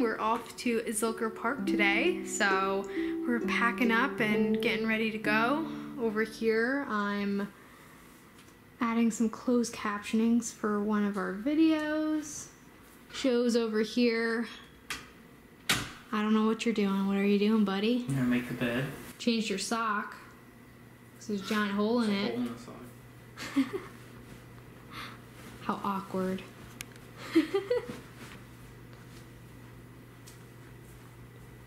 We're off to Zilker Park today, so we're packing up and getting ready to go. Over here, I'm adding some closed captionings for one of our videos. Shows over here. I don't know what you're doing. What are you doing, buddy? I'm gonna make the bed. Changed your sock. There's a giant hole in it. hole in. How awkward.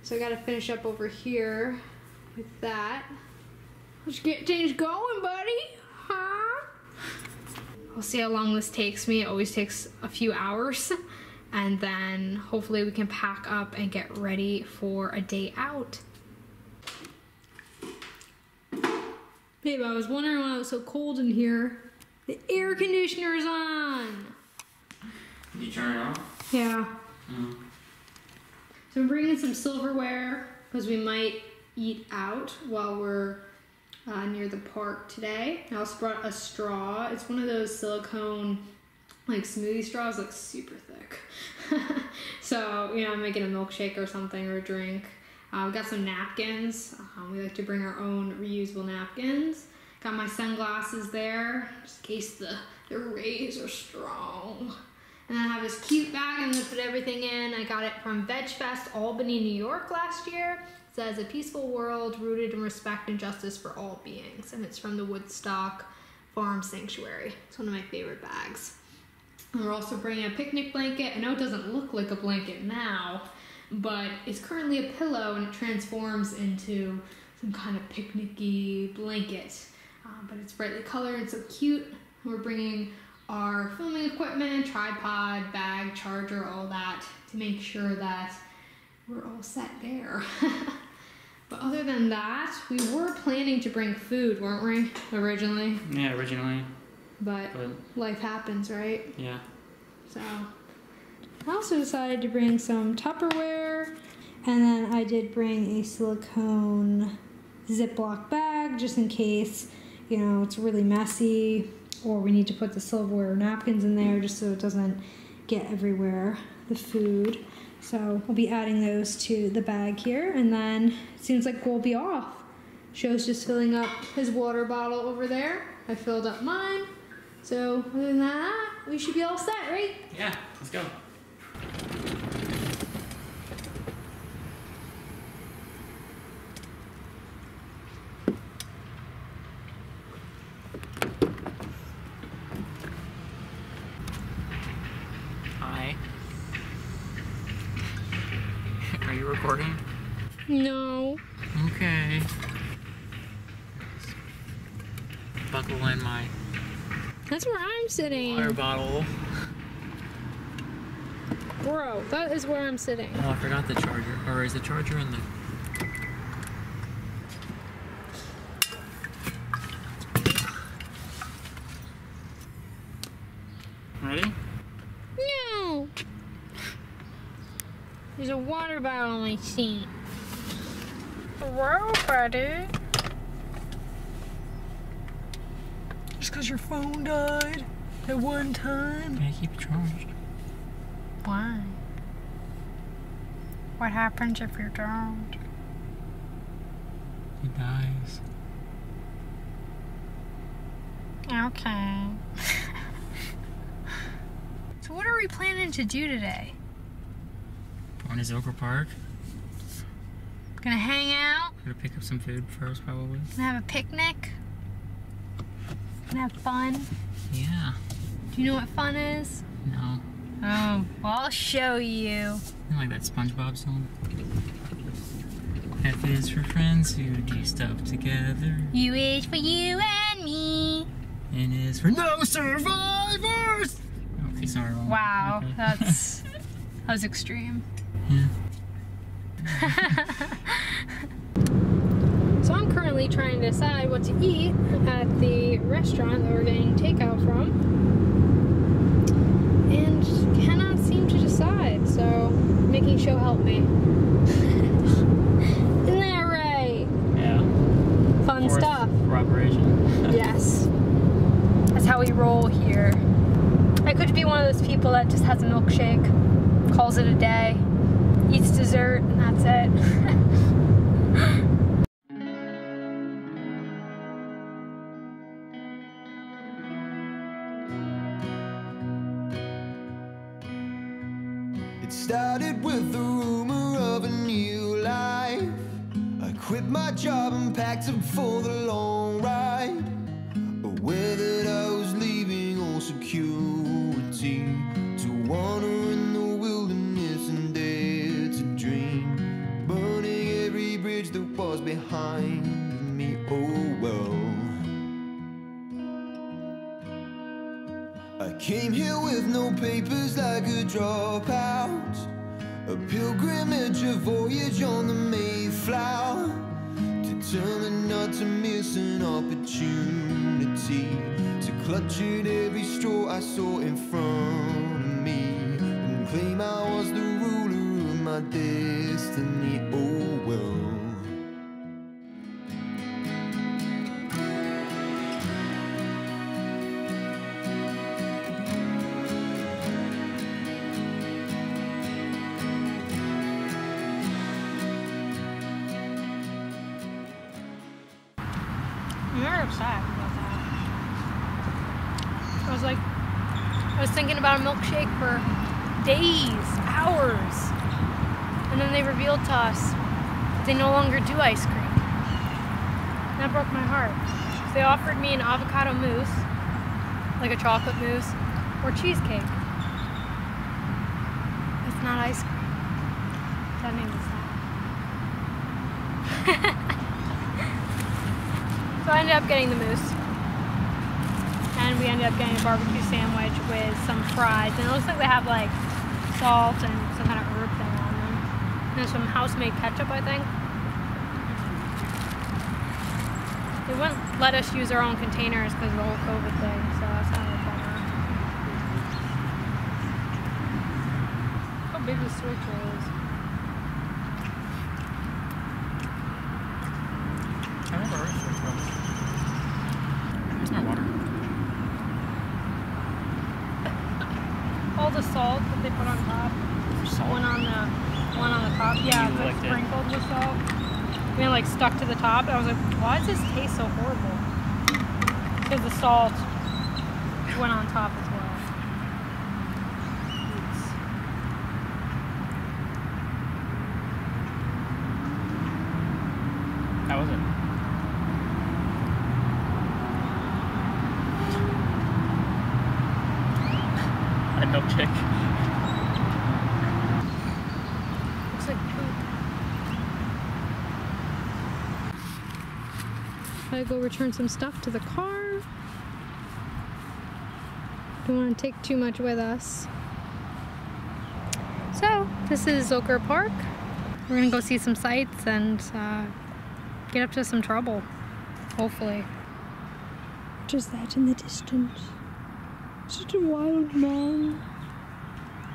so I gotta finish up over here with that. Let's get things going, buddy. Huh? We'll see how long this takes me. It always takes a few hours. And then hopefully we can pack up and get ready for a day out. Babe, I was wondering why it was so cold in here. The air conditioner's on. Did you turn it off? Yeah. Mm. So I'm bringing some silverware because we might eat out while we're uh, near the park today. I also brought a straw. It's one of those silicone like smoothie straws, like super thick. so you know, I'm making a milkshake or something or a drink. Uh, we got some napkins. Um, we like to bring our own reusable napkins. Got my sunglasses there, just in case the, the rays are strong. And I have this cute bag I'm gonna put everything in. I got it from VegFest Albany, New York last year. It says a peaceful world rooted in respect and justice for all beings. And it's from the Woodstock Farm Sanctuary. It's one of my favorite bags. And we're also bringing a picnic blanket. I know it doesn't look like a blanket now, but it's currently a pillow and it transforms into some kind of picnicky blanket. Um, but it's brightly colored and so cute. We're bringing our filming equipment, tripod, bag, charger, all that to make sure that we're all set there. but other than that, we were planning to bring food, weren't we, originally? Yeah, originally, But but life happens, right? yeah. So I also decided to bring some Tupperware and then I did bring a silicone Ziploc bag just in case, you know, it's really messy or we need to put the silverware or napkins in there just so it doesn't get everywhere, the food. So we'll be adding those to the bag here and then it seems like we'll be off. Show's just filling up his water bottle over there. I filled up mine. So other than that, we should be all set, right? Yeah, let's go. Hi. Are you recording? No. Okay. Buckle in my That's where I'm sitting. water bottle. Bro, that is where I'm sitting. Oh, I forgot the charger. Or is the charger in the. Ready? No. There's a water bottle on my seat. Whoa, buddy. Just because your phone died at one time. Yeah, keep it charged. Why? What happens if you don't? He dies. Okay. so what are we planning to do today? Going to Zilker Park. Gonna hang out? Gonna pick up some food first, probably. Gonna have a picnic? Gonna have fun? Yeah. Do you know what fun is? No. Oh, well, I'll show you. I like that SpongeBob song. F is for friends who do stuff together. U is for you and me. N is for no survivors. Okay, sorry. Wow, Okay. that's that was extreme. Yeah. So I'm currently trying to decide what to eat at the restaurant that we're getting takeout from, and cannot seem to decide. So making show help me. Isn't that right? Yeah. Fun stuff. Corroboration. Yes. That's how we roll here. I could be one of those people that just has a milkshake, calls it a day. eats dessert, and that's. It started with the rumor of a new life. I quit my job and packed up for the long ride. Aware that I was leaving all security to wander in the wilderness and dare to dream. Burning every bridge that was behind me. Oh well. I came here with no papers like a dropout. A pilgrimage, a voyage on the Mayflower. Determined not to miss an opportunity to clutch at every straw I saw in front of me and claim I was the ruler of my destiny. Oh well. Very upset about that. I was like, I was thinking about a milkshake for days, hours. And then they revealed to us that they no longer do ice cream. That broke my heart. So they offered me an avocado mousse, like a chocolate mousse, or cheesecake. It's not ice cream. That made me sad. So I ended up getting the moose. And we ended up getting a barbecue sandwich with some fries. And it looks like they have like salt and some kind of herb thing on them. And some house-made ketchup, I think. They wouldn't let us use our own containers because of the whole COVID thing, so that's kind of a bummer. How big the switch is. I never heard of it, bro. Where's my water? All the salt that they put on top. Salt? One on the one on the top. Yeah, You it's like it. sprinkled with salt. And it like stuck to the top. I was like, why does this taste so horrible? Because the salt went on top as well. Oops. How was it? A milkshake. Looks like poop. I go return some stuff to the car. Don't want to take too much with us. So, this is Zilker Park. We're gonna go see some sights and uh, get up to some trouble, hopefully. Just that in the distance. Such a wild man.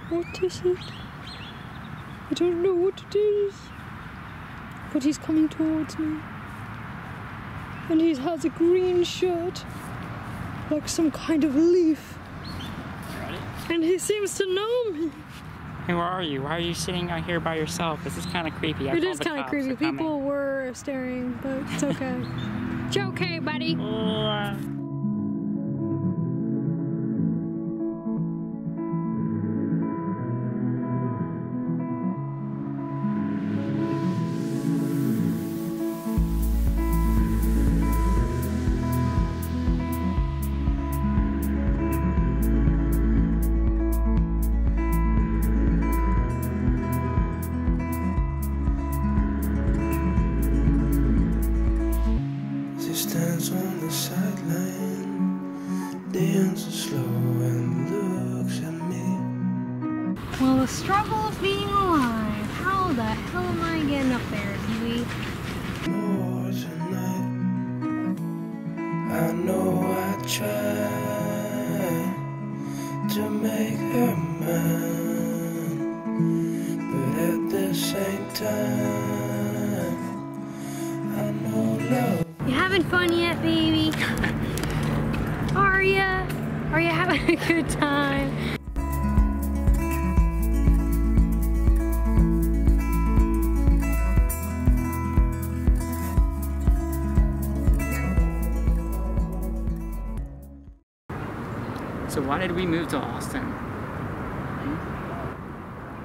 What is it? I don't know what it is. But he's coming towards me. And he has a green shirt. Like some kind of leaf. And he seems to know me. Who are you? Why are you sitting out here by yourself? This is kind of creepy. I It is kind of creepy. They're coming. People were staring, but it's okay. It's okay, buddy. Uh, Stands on the sideline, dances slow and looks at me. Well, the struggle of being alive. How the hell am I getting up there, Huey? good time. So why did we move to Austin?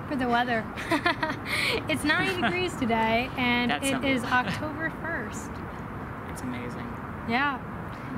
For the weather. it's 90 degrees today and That's it something. is October 1st. It's amazing. Yeah.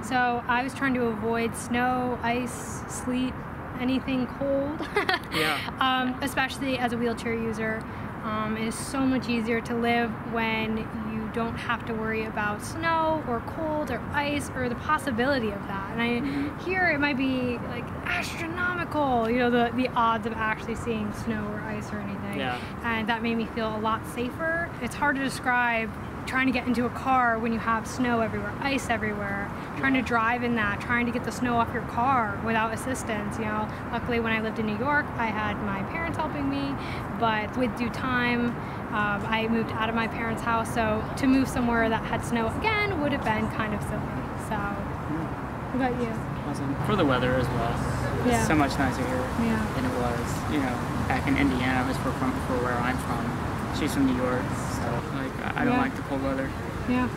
So I was trying to avoid snow, ice, sleet, anything cold. Yeah. um, especially as a wheelchair user. Um, it is so much easier to live when you don't have to worry about snow or cold or ice or the possibility of that. And I Mm-hmm. here it might be like astronomical, you know, the, the odds of actually seeing snow or ice or anything. Yeah. And that made me feel a lot safer. It's hard to describe trying to get into a car when you have snow everywhere, ice everywhere, trying to drive in that, trying to get the snow off your car without assistance. You know, luckily when I lived in New York, I had my parents helping me, but with due time, um, I moved out of my parents' house. So to move somewhere that had snow again would have been kind of silly. So, what about you? Awesome. For the weather as well. It's Yeah. so much nicer here Yeah. than it was, you know, back in Indiana, was for, from, for where I'm from. She's from New York, so like I I don't Yeah. like the cold weather. Yeah.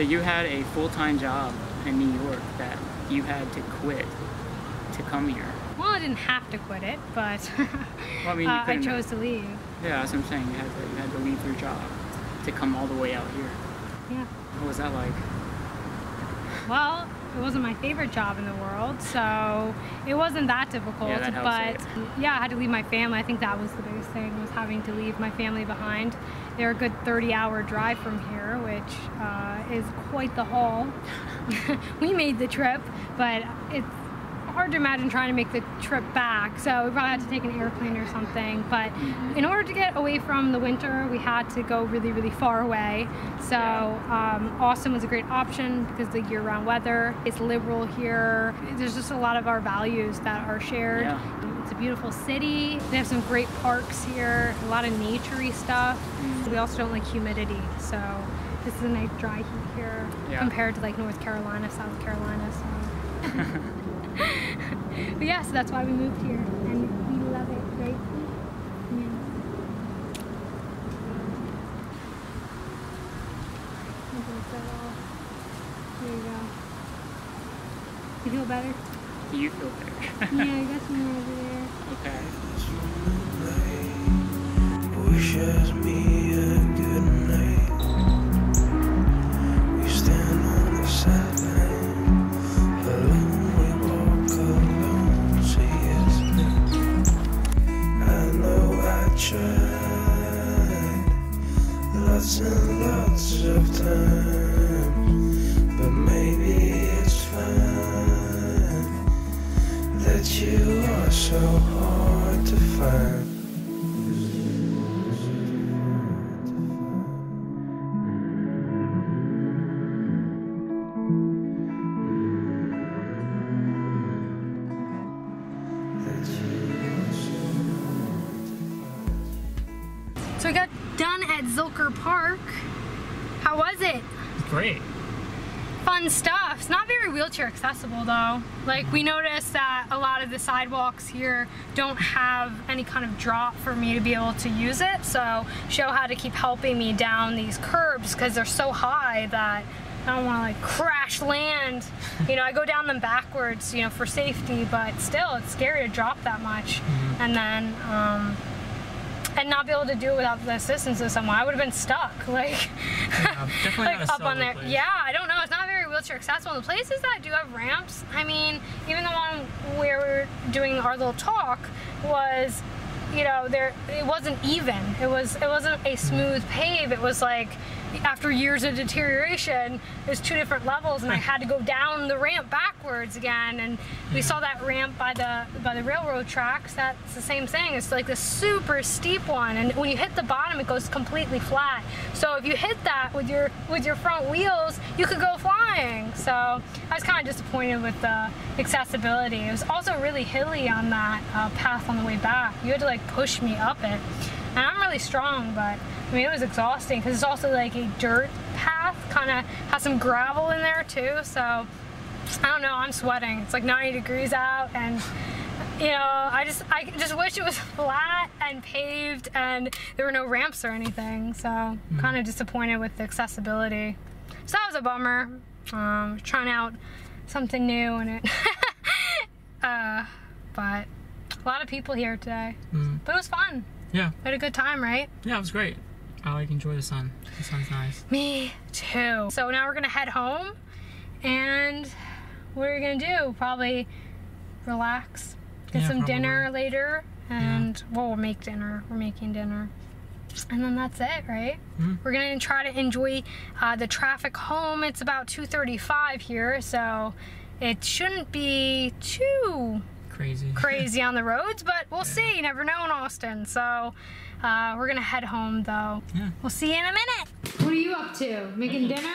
So you had a full-time job in New York that you had to quit to come here. Well, I didn't have to quit it, but Well, I mean, uh, I chose to leave. Yeah, that's what I'm saying. You had to you had to leave your job to come all the way out here. Yeah. What was that like? Well, it wasn't my favorite job in the world, so it wasn't that difficult. Yeah, that but yeah, I had to leave my family. I think that was the biggest thing was having to leave my family behind. They're a good 30-hour drive from here, which uh, is quite the haul. we made the trip, but it's hard to imagine trying to make the trip back. So we probably had to take an airplane or something. But in order to get away from the winter, we had to go really, really far away. So um, Austin was a great option because the year-round weather is liberal here. There's just a lot of our values that are shared. Yeah. It's a beautiful city. They have some great parks here, a lot of naturey stuff. We also don't like humidity, so this is a nice dry heat here Yeah. compared to like North Carolina, South Carolina. So. but yeah, so that's why we moved here, and we love it, right? Yeah. I think so. There you go. You feel better? You feel better? yeah, I got some more over there. okay. Wishes me we got done at Zilker Park. How was it? Great. Fun stuff. It's not very wheelchair accessible though. Like we noticed that a lot of the sidewalks here don't have any kind of drop for me to be able to use it. So Show had to keep helping me down these curbs because they're so high that I don't want to like crash land. You know, I go down them backwards, you know, for safety, but still it's scary to drop that much. And then um, and not be able to do it without the assistance of someone. I would have been stuck, like, definitely like not a up on there. place. Yeah, I don't know. It's not very wheelchair accessible. The places that do have ramps, I mean, even the one where we were doing our little talk was, you know, there it wasn't even. It was it wasn't a hmm. smooth pave. It was like after years of deterioration, there's two different levels, and I had to go down the ramp backwards again. And we saw that ramp by the by the railroad tracks. That's the same thing. It's like this super steep one, and when you hit the bottom, it goes completely flat. So if you hit that with your with your front wheels, you could go flying. So I was kind of disappointed with the accessibility. It was also really hilly on that uh, path on the way back. You had to like push me up it, and I'm really strong, but I mean it was exhausting because it's also like a dirt path, kind of has some gravel in there too. So I don't know. I'm sweating. It's like 90 degrees out, and you know, I just I just wish it was flat and paved, and there were no ramps or anything. So kind of disappointed with the accessibility. So that was a bummer. Um, trying out something new in it. uh, but a lot of people here today. Mm. But it was fun. Yeah. We had a good time, right? Yeah, it was great. I like enjoy the sun. The sun's nice. Me too. So now we're gonna head home, and what are we gonna do? Probably relax, get Yeah, some probably. dinner later, and well, we'll make dinner. We're making dinner, and then that's it, right? Mhm. We're gonna try to enjoy uh, the traffic home. It's about 2:35 here, so it shouldn't be too Crazy. crazy on the roads, but we'll see. You never know in Austin. So uh, we're gonna head home though. Yeah. We'll see you in a minute. What are you up to? Making dinner?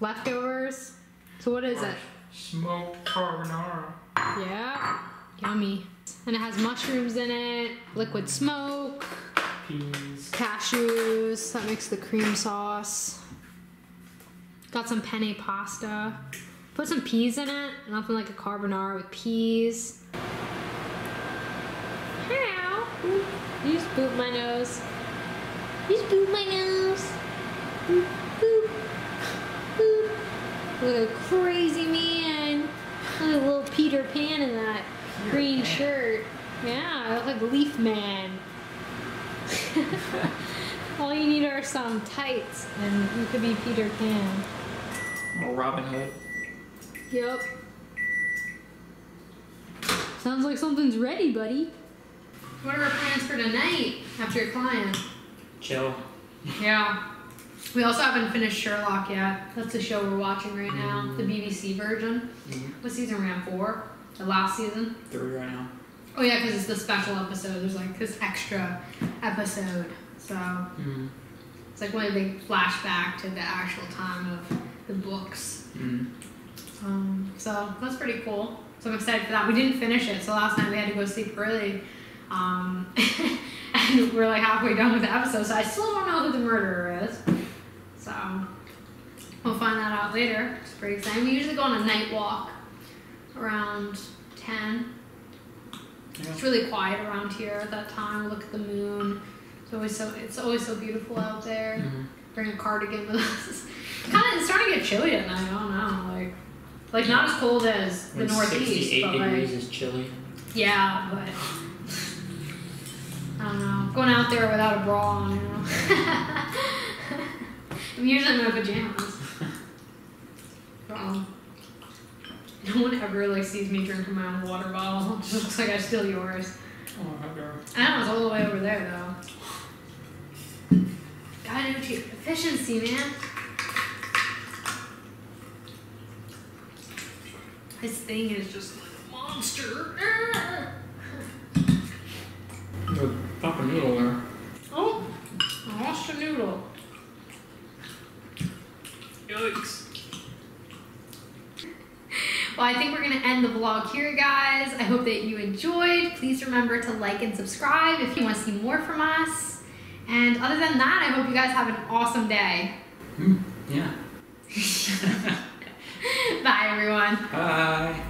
Leftovers? So what is it? Smoked carbonara. Yeah. Yummy. And it has mushrooms in it, liquid smoke, Peas. cashews. That makes the cream sauce. Got some penne pasta. Put some peas in it. Nothing like a carbonara with peas. How? You just boop my nose. You just boop my nose. Boop, boop, boop. Look at a crazy man. Look at little Peter Pan in that green shirt. Yeah, I look like Leaf Man. All you need are some tights, and you could be Peter Pan. Or Robin Hood. Yep. Sounds like something's ready, buddy. What are our plans for tonight after your client? Chill. Yeah. We also haven't finished Sherlock yet. That's the show we're watching right now, the BBC version. What season are we on? Four? The last season? Three right now. Oh yeah, because it's the special episode. There's like this extra episode, so Mm. it's like one big flashback to the actual time of the books. Mm. Um, so that's pretty cool. So I'm excited for that. We didn't finish it, so last night we had to go sleep early. Um, and we're like halfway done with the episode, so I still don't know who the murderer is. So we'll find that out later. It's pretty exciting. We usually go on a night walk around 10. It's really quiet around here at that time. We look at the moon. It's always so it's always so beautiful out there. Mhm. Bring a cardigan with us. kind of it's starting to get chilly at night. I don't know, like like not as cold as the When northeast, 68 but degrees like is chilly. yeah, but I don't know. Going out there without a bra on, you know. I'm usually in my pajamas. Um, no one ever like sees me drinking my own water bottle. It just looks like I steal yours. Oh, girl. I know it's all the way over there though. Gotta do efficiency, man. This thing is just like a monster. The fucking noodle there. Oh, I lost a noodle. Yikes. Well, I think we're gonna end the vlog here, guys. I hope that you enjoyed. Please remember to like and subscribe if you want to see more from us. And other than that, I hope you guys have an awesome day. Mm. Yeah. Bye, everyone. Bye.